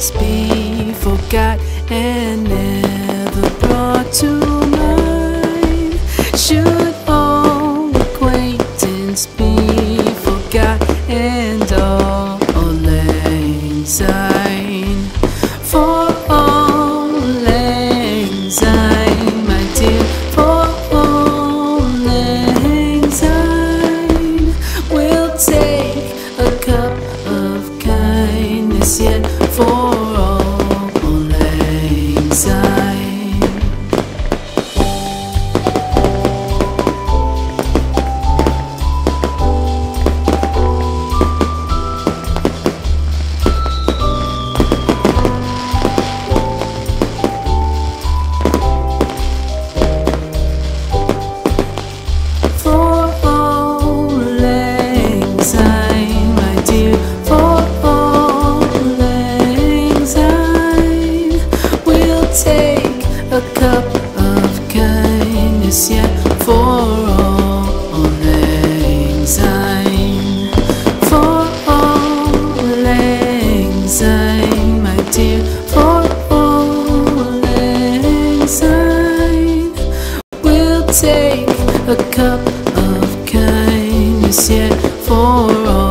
once be forgot and never brought to mind? Should old acquaintance be forgot and auld lang syne? For auld lang syne, my dear, for auld lang syne, we'll take a cup yet for all for all anxiety, for all anxiety, my dear, for all anxiety. We'll take a cup of kindness, yeah, for all.